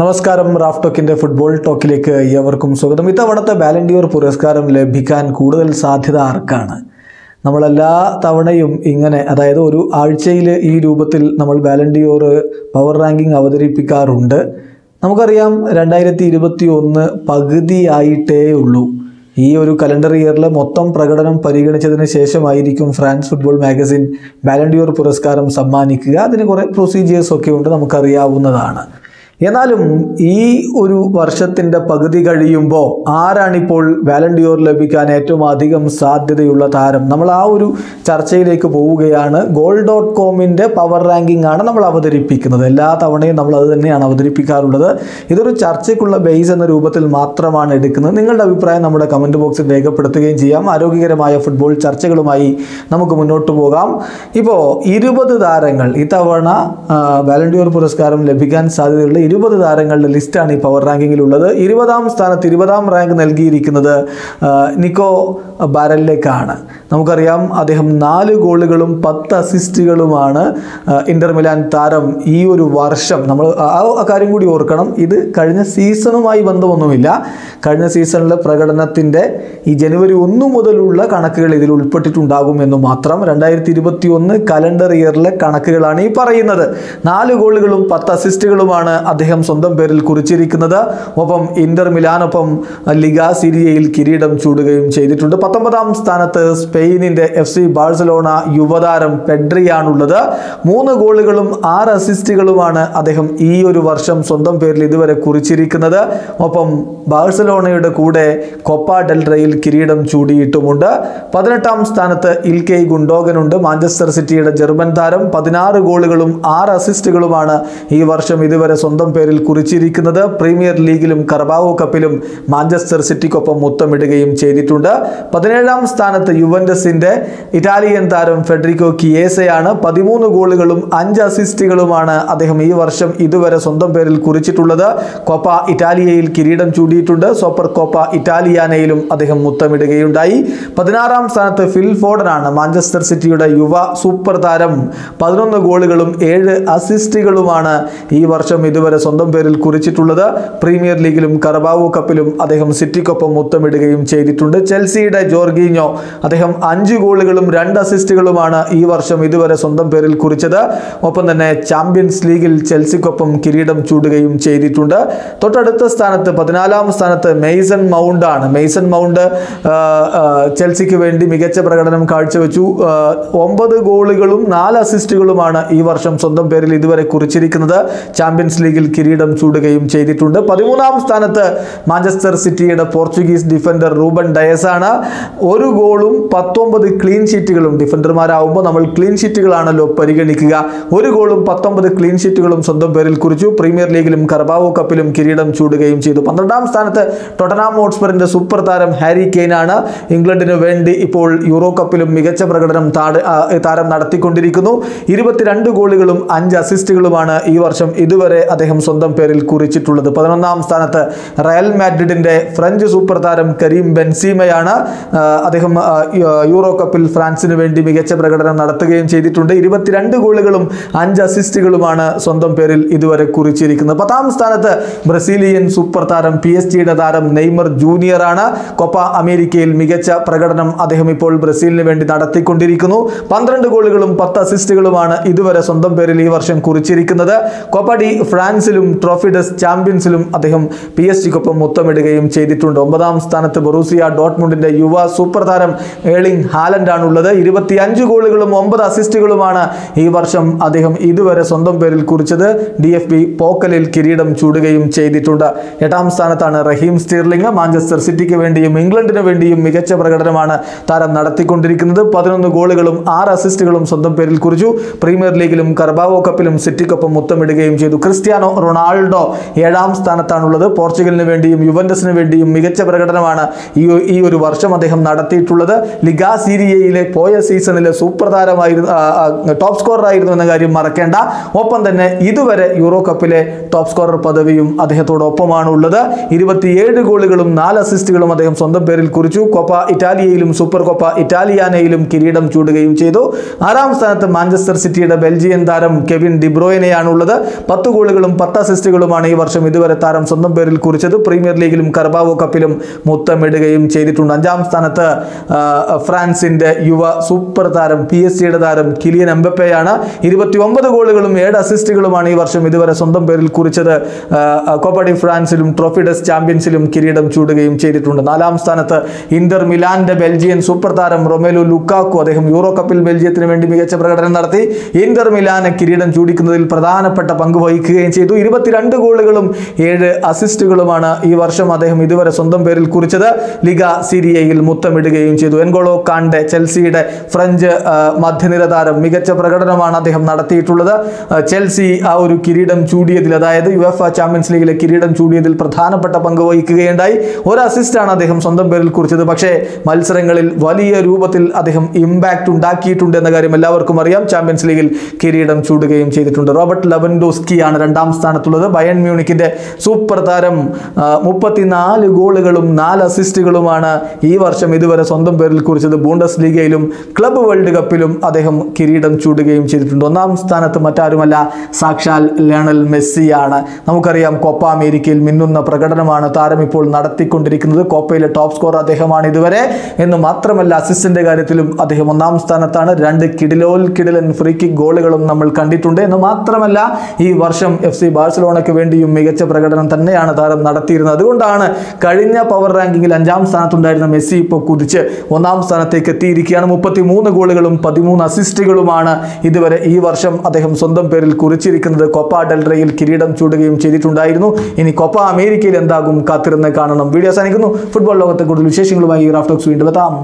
നമസ്കാരം Raf ടോക്കിന്റെ football ടോക്കിലേക്ക് ഏവർക്കും സ്വാഗതം. ഇത്തവണത്തെ ബാലൻഡിയോർ പുരസ്കാരം ലഭിക്കാൻ കൂടുതൽ സാധ്യത ആർക്കാണ്? നമ്മളെല്ലാ തവണയും ഇങ്ങനെ അതായത് ഒരു ആഴ്ചയിൽ ഈ രൂപത്തിൽ നമ്മൾ ബാലൻഡിയോർ പവർ റാങ്കിങ് അവതരിപ്പിക്കാറുണ്ട്. നമുക്കറിയാം രണ്ടായിരത്തി ഇരുപത്തി ഒന്ന് പകുതിയായിട്ടേ ഉള്ളൂ. ഈ ഒരു കലണ്ടർ ഇയറിൽ മൊത്തം പ്രകടനം പരിഗണിച്ചതിന് ശേഷമായിരിക്കും ഫ്രാൻസ് ഫുട്ബോൾ മാഗസിൻ ബാലൻഡിയോർ പുരസ്കാരം സമ്മാനിക്കുക. അതിന് കുറേ പ്രൊസീജിയേഴ്സ് ഒക്കെ ഉണ്ട് നമുക്കറിയാവുന്നതാണ്. എന്നാലും ഈ ഒരു വർഷത്തിന്റെ പകുതി കഴിയുമ്പോൾ ആരാണിപ്പോൾ വാലണ്ടിയോർ ലഭിക്കാൻ ഏറ്റവും അധികം സാധ്യതയുള്ള താരം? നമ്മൾ ആ ഒരു ചർച്ചയിലേക്ക് പോവുകയാണ്. ഗോൾ ഡോട്ട് കോമിന്റെ പവർ റാങ്കിംഗ് ആണ് നമ്മൾ അവതരിപ്പിക്കുന്നത്. എല്ലാ തവണയും നമ്മൾ അത് തന്നെയാണ് അവതരിപ്പിക്കാറുള്ളത്. ഇതൊരു ചർച്ചയ്ക്കുള്ള ബേസ് എന്ന രൂപത്തിൽ മാത്രമാണ് എടുക്കുന്നത്. നിങ്ങളുടെ അഭിപ്രായം നമ്മുടെ കമന്റ് ബോക്സിൽ രേഖപ്പെടുത്തുകയും ചെയ്യാം. ആരോഗ്യകരമായ ഫുട്ബോൾ ചർച്ചകളുമായി നമുക്ക് മുന്നോട്ട് പോകാം. ഇപ്പോൾ ഇരുപത് താരങ്ങൾ ഇത്തവണ വാലണ്ടിയോർ പുരസ്കാരം ലഭിക്കാൻ സാധ്യതയുള്ള ഇരുപത് താരങ്ങളുടെ ലിസ്റ്റാണ് ഈ പവർ റാങ്കിങ്ങിലുള്ളത്. ഇരുപതാം സ്ഥാനത്ത് ഇരുപതാം റാങ്ക് നൽകിയിരിക്കുന്നത് നിക്കോ ബാരലിലേക്കാണ്. നമുക്കറിയാം അദ്ദേഹം നാല് ഗോളുകളും പത്ത് അസിസ്റ്റുകളുമാണ് ഇന്റർമിലാൻ താരം ഈ ഒരു വർഷം. നമ്മൾ ആ കാര്യം കൂടി ഓർക്കണം. ഇത് കഴിഞ്ഞ സീസണുമായി ബന്ധമൊന്നുമില്ല. കഴിഞ്ഞ സീസണിലെ പ്രകടനത്തിന്റെ ഈ ജനുവരി ഒന്ന് മുതലുള്ള കണക്കുകൾ ഇതിൽ ഉൾപ്പെട്ടിട്ടുണ്ടാകും എന്ന് മാത്രം രണ്ടായിരത്തി ഇരുപത്തി ഒന്ന് കലണ്ടർ ഇയറിലെ കണക്കുകളാണ് ഈ പറയുന്നത്. നാല് ഗോളുകളും പത്ത് അസിസ്റ്റുകളുമാണ്. അദ്ദേഹം സ്വന്തം പേരിൽ കുറിച്ചിരിക്കുന്നത് ഒപ്പം ഇന്റർ മിലാനൊപ്പം ലിഗ സിരിയയിൽ കിരീടം ചൂടുകയും ചെയ്തിട്ടുണ്ട്. പത്തൊമ്പതാം സ്ഥാനത്ത് സ്പെയിനിന്റെ എഫ് സി ബാഴ്സലോണ യുവതാരം പെഡ്രിയാണുള്ളത്. മൂന്ന് ഗോളുകളും ആറ് അസിസ്റ്റുകളുമാണ് അദ്ദേഹം ഈ ഒരു വർഷം സ്വന്തം പേരിൽ ഇതുവരെ കുറിച്ചിരിക്കുന്നത്. ഒപ്പം ബാഴ്സലോണയുടെ കൂടെ കൊപ്പ ഡെൽറയിൽ കിരീടം ചൂടിയിട്ടുമുണ്ട്. പതിനെട്ടാം സ്ഥാനത്ത് ഇൽകെ ഗുണ്ടോഗനുണ്ട്. മാഞ്ചസ്റ്റർ സിറ്റിയുടെ ജർമ്മൻ താരം. പതിനാറ് ഗോളുകളും ആറ് അസിസ്റ്റുകളുമാണ് ഈ വർഷം ഇതുവരെ സ്വന്തം പേരിൽ കുറിച്ചിരിക്കുന്നത് പ്രീമിയർ ലീഗിലും കർബാവോ കപ്പിലും മാഞ്ചസ്റ്റർ സിറ്റിക്കൊപ്പം മുത്തമിടുകയും ചെയ്തിട്ടുണ്ട്. പതിനേഴാം സ്ഥാനത്ത് യുവൻഡസിന്റെ ഇറ്റാലിയൻ താരം ഫെഡറിക്കോ കിയേസയാണ് പതിമൂന്ന് ഗോളുകളും അഞ്ച് അസിസ്റ്റുകളുമാണ് അദ്ദേഹം ഈ വർഷം ഇതുവരെ സ്വന്തം പേരിൽ കുറിച്ചിട്ടുള്ളത്. കോപ്പ ഇറ്റാലിയയിൽ കിരീടം ചൂടിയിട്ടുണ്ട് സൂപ്പർ കോപ്പ ഇറ്റാലിയാനയിലും അദ്ദേഹം മുത്തമിടുകയുണ്ടായി. പതിനാറാം സ്ഥാനത്ത് ഫിൽ ഫോർഡനാണ് മാഞ്ചസ്റ്റർ സിറ്റിയുടെ യുവ സൂപ്പർ താരം. പതിനൊന്ന് ഗോളുകളും ഏഴ് അസിസ്റ്റുകളുമാണ് ഈ വർഷം ഇതുവരെ സ്വന്തം പേരിൽ കുറിച്ചിട്ടുള്ളത് പ്രീമിയർ ലീഗിലും കറബാവോ കപ്പിലും അദ്ദേഹം സിറ്റിക്കൊപ്പം മുത്തമിടുകയും ചെയ്തിട്ടുണ്ട്. ചെൽസിയുടെ ജോർഗീഞ്ഞോ അദ്ദേഹം അഞ്ച് ഗോളുകളും രണ്ട് അസിസ്റ്റുകളുമാണ് ഈ വർഷം ഇതുവരെ സ്വന്തം പേരിൽ കുറിച്ചത്. ഒപ്പം തന്നെ ചാമ്പ്യൻസ് ലീഗിൽ ചെൽസിക്കൊപ്പം കിരീടം ചൂടുകയും ചെയ്തിട്ടുണ്ട്. തൊട്ടടുത്ത സ്ഥാനത്ത് പതിനാലാം സ്ഥാനത്ത് മെയ്സൺ മൗണ്ട് ആണ് മെയ്സൺ മൗണ്ട് ചെൽസിക്ക് വേണ്ടി മികച്ച പ്രകടനം കാഴ്ചവെച്ചു. ഒമ്പത് ഗോളുകളും നാല് അസിസ്റ്റുകളുമാണ് ഈ വർഷം സ്വന്തം പേരിൽ ഇതുവരെ കുറിച്ചിരിക്കുന്നത്. ചാമ്പ്യൻസ് ലീഗിൽ കിരീടം ചൂടുകയും ചെയ്തിട്ടുണ്ട്. പതിമൂന്നാം സ്ഥാനത്ത് മാഞ്ചസ്റ്റർ സിറ്റിയുടെ പോർച്ചുഗീസ് ഡിഫൻഡർ റൂബൻ ഡയസ് ആണ് ഒരു ഗോളും പത്തൊമ്പത് ക്ലീൻ ഷീറ്റുകളും ഡിഫൻഡർമാരാകുമ്പോൾ നമ്മൾ ക്ലീൻ ഷീറ്റുകളാണല്ലോ പരിഗണിക്കുക. ഒരു ഗോളും പത്തൊമ്പത് ക്ലീൻ ഷീറ്റുകളും സ്വന്തം പേരിൽ കുറിച്ചു. പ്രീമിയർ ലീഗിലും കർബാവോ കപ്പിലും കിരീടം ചൂടുകയും ചെയ്തു. പന്ത്രണ്ടാം സ്ഥാനത്ത് ടൊട്ടനാം ഹോട്ട്സ്പറിന്റെ സൂപ്പർ താരം ഹാരി കെയ്ൻ ആണ് ഇംഗ്ലണ്ടിന് വേണ്ടി ഇപ്പോൾ യൂറോ കപ്പിലും മികച്ച പ്രകടനം താരം നടത്തിക്കൊണ്ടിരിക്കുന്നു. ഇരുപത്തിരണ്ട് ഗോളുകളും അഞ്ച് അസിസ്റ്റുകളുമാണ് ഈ വർഷം ഇതുവരെ അദ്ദേഹം സ്വന്തം പേരിൽ കുറിച്ചിട്ടുള്ളത്. പതിനൊന്നാം സ്ഥാനത്ത് റയൽ മാഡ്രിഡിന്റെ ഫ്രഞ്ച് സൂപ്പർ താരം കരീം ബെൻസീമയാണ്. അദ്ദേഹം യൂറോ കപ്പിൽ ഫ്രാൻസിന് വേണ്ടി മികച്ച പ്രകടനം നടത്തുകയും ചെയ്തിട്ടുണ്ട്. ഇരുപത്തിരണ്ട് ഗോളുകളും അഞ്ച് അസിസ്റ്റുകളുമാണ് സ്വന്തം പേരിൽ ഇതുവരെ കുറിച്ചിരിക്കുന്നത്. പത്താം സ്ഥാനത്ത് ബ്രസീലിയൻ സൂപ്പർ താരം പി എസ് ജിയുടെ താരം നെയ്മർ ജൂനിയർ ആണ്. കൊപ്പ അമേരിക്കയിൽ മികച്ച പ്രകടനം അദ്ദേഹം ഇപ്പോൾ ബ്രസീലിന് വേണ്ടി നടത്തിക്കൊണ്ടിരിക്കുന്നു. പന്ത്രണ്ട് ഗോളുകളും പത്ത് അസിസ്റ്റുകളുമാണ് ഇതുവരെ സ്വന്തം പേരിൽ ഈ വർഷം കുറിച്ചിരിക്കുന്നത്. കോപ്പ ഡി ഫ്രാൻസിലും ട്രോഫി ഡെസ് ചാമ്പ്യൻസിലും അദ്ദേഹം പി എസ് ജിക്കൊപ്പം മുത്തമിടുകയും ചെയ്തിട്ടുണ്ട്. ഒമ്പതാം സ്ഥാനത്ത് ബൊറൂസിയ ഡോട്ട്മുണ്ടിന്റെ യുവ സൂപ്പർ താരം ഏളിംഗ് ഹാലൻഡ് ആണുള്ളത് ഇരുപത്തിയഞ്ച് ഗോളുകളും ഒമ്പത് അസിസ്റ്റുകളുമാണ് ഈ വർഷം അദ്ദേഹം ഇതുവരെ സ്വന്തം പേരിൽ കുറിച്ചത്. ഡി എഫ് ബി പോക്കലിൽ കിരീടം ചൂടുകയും ചെയ്തിട്ടുണ്ട്. എട്ടാം സ്ഥാനത്താണ് റഹീം സ്റ്റീർലിംഗ്. മാഞ്ചസ്റ്റർ സിറ്റിക്ക് വേണ്ടിയും ഇംഗ്ലണ്ടിന് വേണ്ടിയും മികച്ച പ്രകടനമാണ് താരം നടത്തിക്കൊണ്ടിരിക്കുന്നത്. പതിനൊന്ന് ഗോളുകളും ആറ് അസിസ്റ്റുകളും സ്വന്തം പേരിൽ കുറിച്ചു. പ്രീമിയർ ലീഗിലും കർബാവോ കപ്പിലും സിറ്റിക്കൊപ്പം മുത്തമിടുകയും ചെയ്തു. ക്രിസ്ത്യാനോ റൊണാൾഡോ ഏഴാം സ്ഥാനത്താണുള്ളത്. പോർച്ചുഗലിന് വേണ്ടിയും യുവൻഡസിന് വേണ്ടിയും മികച്ച പ്രകടനമാണ് ഈ ഈ ഒരു വർഷം അദ്ദേഹം നടത്തിയിട്ടുള്ളത്. ലിഗാ സീരിയയിലെ പോയ സീസണിലെ സൂപ്പർ താരമായിരുന്നു ടോപ്പ് സ്കോറർ ആയിരുന്നു എന്ന കാര്യം മറക്കേണ്ട. ഒപ്പം തന്നെ ഇതുവരെ യൂറോ കപ്പിലെ ടോപ്പ് സ്കോറർ പദവിയും അദ്ദേഹത്തോടൊപ്പമാണ് ഉള്ളത് ഇരുപത്തിയേഴ് ഗോളുകളും നാല് അസിസ്റ്റുകളും അദ്ദേഹം സ്വന്തം പേരിൽ കുറിച്ചു. കൊപ്പ ഇറ്റാലിയയിലും സൂപ്പർ കൊപ്പ ഇറ്റാലിയാനയിലും കിരീടം ചൂടുകയും ചെയ്തു. ആറാം സ്ഥാനത്ത് മാഞ്ചസ്റ്റർ സിറ്റിയുടെ ബെൽജിയൻ താരം കെവിൻ ഡിബ്രോയിനെയാണുള്ളത്. പത്ത് ഗോളുകളും പത്ത് അസിസ്റ്റുകളുമാണ് ഈ വർഷം ഇതുവരെ താരം സ്വന്തം പേരിൽ കുറിച്ചത്. പ്രീമിയർ ലീഗിലും കർബാവോ കപ്പിലും മുത്തമിടുകയും ചെയ്തിട്ടുണ്ട്. അഞ്ചാം സ്ഥാനത്ത് ഫ്രാൻസിന്റെ യുവ സൂപ്പർ താരം പി എസ് സിയുടെ താരം കിലിയൻ എംബപ്പയാണ്. ഇരുപത്തി ഒമ്പത് ഗോളുകളും ഏഴ് അസിസ്റ്റുകളുമാണ് ഈ വർഷം ഇതുവരെ സ്വന്തം പേരിൽ കുറിച്ചത്. ആ, ആ, കോപ്പ ഡി ഫ്രാൻസിലും ട്രോഫി ഡെസ് ചാമ്പ്യൻസിലും കിരീടം ചൂടുകയും ചെയ്തിട്ടുണ്ട്. നാലാം സ്ഥാനത്ത് ഇന്റർ മിലാന്റെ ബെൽജിയൻ സൂപ്പർ താരം റൊമേലു ലുക്കാക്കു അദ്ദേഹം യൂറോ കപ്പിൽ ബെൽജിയത്തിന് വേണ്ടി മികച്ച പ്രകടനം നടത്തി. ഇന്റർ മിലാനെ കിരീടം ചൂടിക്കുന്നതിൽ പ്രധാനപ്പെട്ട പങ്ക് വഹിക്കുകയും ചെയ്തു. ഇരുപത്തിരണ്ട് ഗോളുകളും ഏഴ് അസിസ്റ്റുകളുമാണ് ഈ വർഷം അദ്ദേഹം ഇതുവരെ സ്വന്തം പേരിൽ കുറിച്ചത്. ലിഗ സിരിയയിൽ മുത്തമിടുകയും ചെയ്തു. എൻഗോളോ കാണ്ടെ ചെൽസിയുടെ ഫ്രഞ്ച് മധ്യനിര താരം മികച്ച പ്രകടനമാണ് അദ്ദേഹം നടത്തിയിട്ടുള്ളത്. ചെൽസി ആ ഒരു കിരീടം ചൂടിയതിൽ അതായത് യു എഫ് ചാമ്പ്യൻസ് ലീഗിലെ കിരീടം ചൂടിയതിൽ പ്രധാനപ്പെട്ട പങ്ക് വഹിക്കുകയുണ്ടായി. ഒരു അസിസ്റ്റാണ് അദ്ദേഹം സ്വന്തം പേരിൽ കുറിച്ചത്. പക്ഷേ മത്സരങ്ങളിൽ വലിയ രൂപത്തിൽ അദ്ദേഹം ഇമ്പാക്റ്റ് ഉണ്ടാക്കിയിട്ടുണ്ട് എന്ന കാര്യം എല്ലാവർക്കും അറിയാം. ചാമ്പ്യൻസ് ലീഗിൽ കിരീടം ചൂടുകയും ചെയ്തിട്ടുണ്ട്. റോബർട്ട് ലവൻഡോസ്കിയാണ് രണ്ടാം സ്ഥാനത്തുള്ളത് ബയൺ മ്യൂണിക്കിന്റെ സൂപ്പർ താരം മുപ്പത്തിനാല് ഗോളുകളും നാല് അസിസ്റ്റുകളുമാണ് ഈ വർഷം ഇതുവരെ സ്വന്തം പേരിൽ കുറിച്ചത്. ബൂണ്ടസ് ലീഗയിലും ക്ലബ്ബ് വേൾഡ് കപ്പിലും അദ്ദേഹം കിരീടം ചൂടുകയും ചെയ്തിട്ടുണ്ട്. ഒന്നാം സ്ഥാനത്ത് മറ്റാരുമല്ല സാക്ഷാൽ ലയണൽ മെസ്സിയാണ്. നമുക്കറിയാം കോപ്പ അമേരിക്കയിൽ മിന്നുന്ന പ്രകടനമാണ് താരം ഇപ്പോൾ നടത്തിക്കൊണ്ടിരിക്കുന്നത്. കോപ്പയിലെ ടോപ്പ് സ്കോർ അദ്ദേഹമാണ് ഇതുവരെ. എന്ന് മാത്രമല്ല അസിസ്റ്റന്റ് കാര്യത്തിലും അദ്ദേഹം ഒന്നാം സ്ഥാനത്താണ്. രണ്ട് കിടിലോൽ കിടിലൻ ഫ്രീ കിക്ക് ഗോളുകളും നമ്മൾ കണ്ടിട്ടുണ്ട്. എന്ന് മാത്രമല്ല ഈ വർഷം എഫ് സി ബാഴ്സലോണയ്ക്ക് വേണ്ടിയും മികച്ച പ്രകടനം തന്നെയാണ് താരം നടത്തിയിരുന്നത്. അതുകൊണ്ടാണ് കഴിഞ്ഞ പവർ റാങ്കിങ്ങിൽ അഞ്ചാം സ്ഥാനത്തുണ്ടായിരുന്ന മെസ്സി ഇപ്പോൾ കുതിച്ച് ഒന്നാം സ്ഥാനത്തേക്ക് എത്തിയിരിക്കുകയാണ്. മുപ്പത്തി മൂന്ന് ഗോളുകളും പതിമൂന്ന് അസിസ്റ്റുകളുമാണ് ഇതുവരെ ഈ വർഷം അദ്ദേഹം സ്വന്തം പേരിൽ കുറിച്ചിരിക്കുന്നത്. കൊപ്പ ഡെൽറയിൽ കിരീടം ചൂടുകയും ചെയ്തിട്ടുണ്ടായിരുന്നു. ഇനി കൊപ്പ അമേരിക്കയിൽ എന്താകും കാത്തിരുന്ന് കാണണം. വീഡിയോ അവസാനിക്കുന്നു. ഫുട്ബോൾ ലോകത്തെ കൂടുതൽ വിശേഷങ്ങളുമായി റാഫ്റ്റോക്സ് വീണ്ടും എത്താം.